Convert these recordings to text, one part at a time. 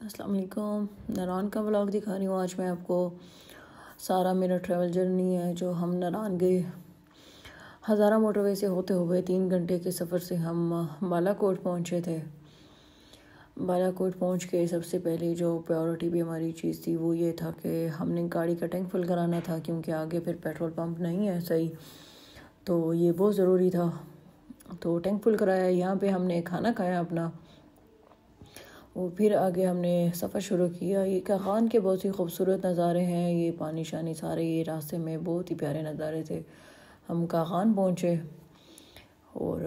السلام علیکم نران کا ولاگ دکھا رہی ہوں۔ آج میں آپ کو سارا میرا ٹریول جرنی ہے، جو ہم نران گئے ہزارہ موٹر وے سے ہوتے ہوئے تین گھنٹے کے سفر سے ہم بالا کوٹ پہنچے تھے۔ بالا کوٹ پہنچ کے سب سے پہلے جو پیورٹی بھی ہماری چیز تھی، وہ یہ تھا کہ ہم نے گاڑی کا ٹینک فل کرانا تھا، کیونکہ آگے پھر پیٹرول پمپ نہیں ہے صحیح۔ تو یہ بہت ضروری تھا۔ تو ٹینک فل کرایا، یہاں پہ ہم نے کھانا کھایا اپنا۔ وہ پھر آگے ہم نے سفر شروع کیا۔ یہ کاغان کے بہت ہی خوبصورت نظارے ہیں، یہ پانی شانی سارے یہ راستے میں بہت ہی پیارے نظارے تھے۔ ہم کاغان پہنچے اور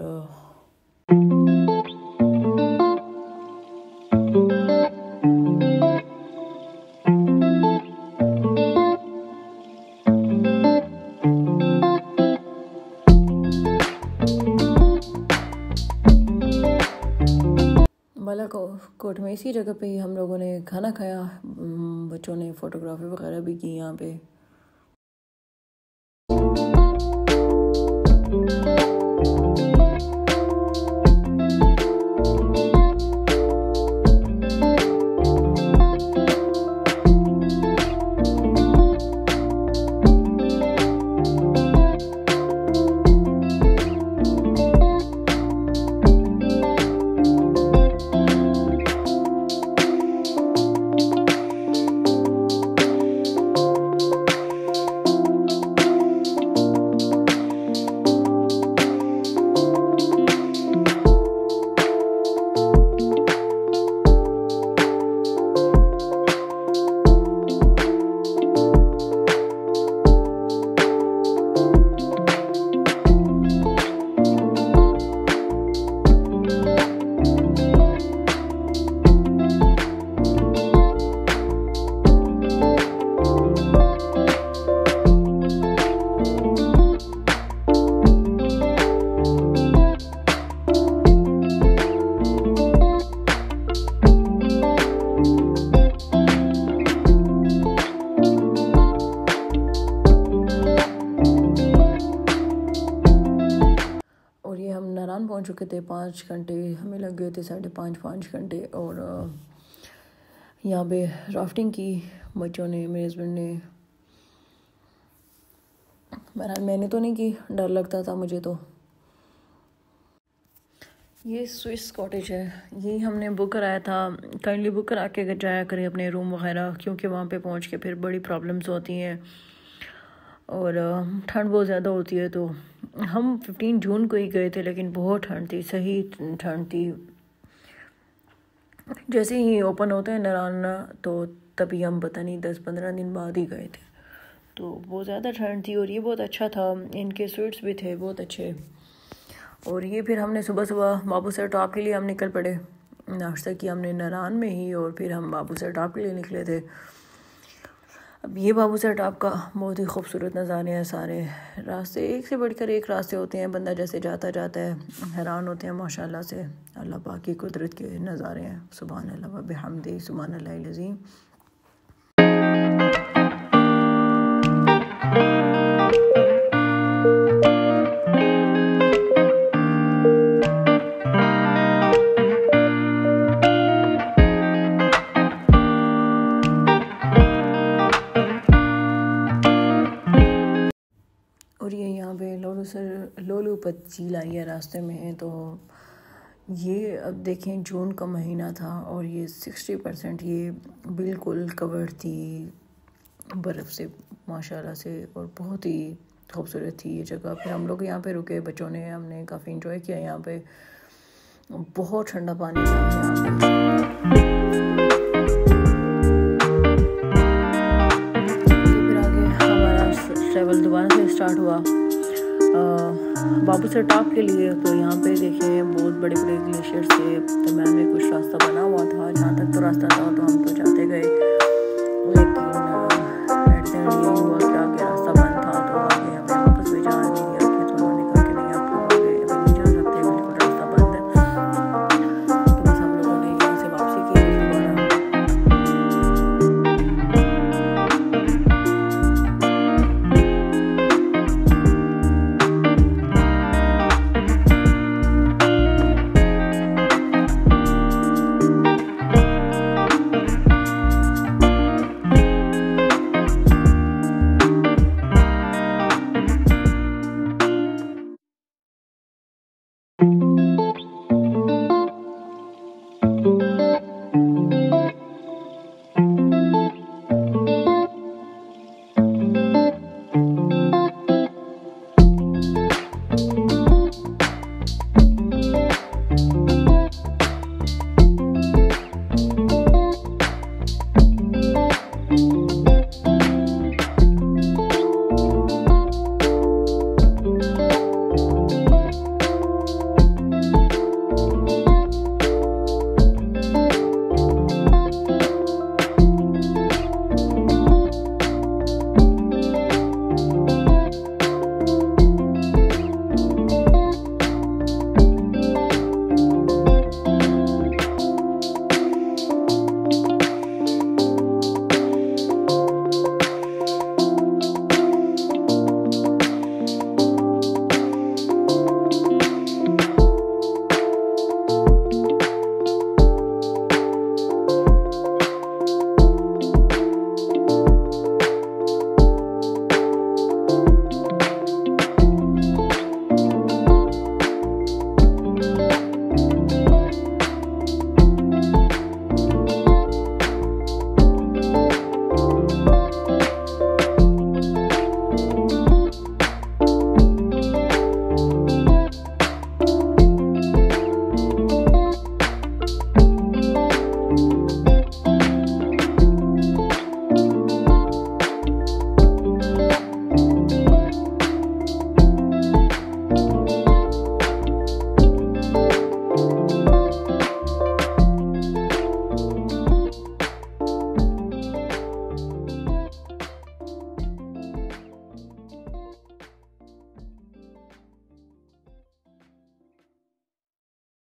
بالا کوٹ میں اسی جگہ پہ ہی ہم لوگوں نے کھانا کھایا بچوں نے فوٹوگرافی وغیرہ بھی کی یہاں پہ۔ چکے تھے پانچ گھنٹے، ہمیں لگ گئے تھے ساڑھے پانچ پانچ گھنٹے اور یہاں پہ رافٹنگ کی، بچوں نے، میرے ہسبینڈ نے۔ بہرحال میں نے تو نہیں کی، ڈر لگتا تھا مجھے تو۔ یہ سوئس کاٹیج ہے، یہی ہم نے بک کرایا تھا۔ کائنڈلی بک کرا کے اگر جایا کریں اپنے روم وغیرہ، کیونکہ وہاں پہ پہنچ کے پھر بڑی پرابلمس ہوتی ہیں۔ اور ٹھنڈ بہت زیادہ ہوتی ہے تو ہم ففٹین جون کو ہی گئے تھے لیکن بہت ٹھنڈ تھی، صحیح ٹھنڈ تھی۔ جیسے ہی اوپن ہوتے ہیں نرانا تو تبھی ہم پتہ نہیں دس پندرہ دن بعد ہی گئے تھے۔ تو بہت زیادہ ٹھنڈ تھی اور یہ بہت اچھا تھا، ان کے سویٹس بھی تھے بہت اچھے۔ اور یہ پھر ہم نے صبح صبح بابو سر ٹاپ کے لیے ہم نکل پڑے۔ ناشتہ کیا ہم نے نران میں ہی اور پھر ہم بابو سر ٹاپ کے لیے نکلے تھے۔ اب یہ بابو سیٹ آپ کا بہت ہی خوبصورت نظارے ہیں سارے راستے، ایک سے بڑھ کر ایک راستے ہوتے ہیں، بندہ جیسے جاتا جاتا ہے، حیران ہوتے ہیں ماشاء اللہ سے۔ اللہ پاک کی قدرت کے نظارے ہیں۔ سبحان اللہ بحمدی سبحان اللہ العظیم۔ اور لولو سر، لولو پت جھیل آئی ہے راستے میں، تو یہ اب دیکھیں جون کا مہینہ تھا اور یہ سکسٹی پرسنٹ یہ بالکل کورڈ تھی برف سے ماشاء اللہ سے، اور بہت ہی خوبصورت تھی یہ جگہ۔ پھر ہم لوگ یہاں پہ رکے، بچوں نے، ہم نے کافی انجوائے کیا یہاں پہ۔ بہت ٹھنڈا پانی تھا یہاں پہ۔ ٹریول دوبارہ سے اسٹارٹ ہوا۔ بابو سے ٹاپ کے لیے تو یہاں پہ دیکھیں بہت بڑے بڑے گلیشیئر تھے تو میں میں کچھ راستہ بنا ہوا تھا، جہاں تک تو راستہ تھا تو ہم تو جاتے گئے۔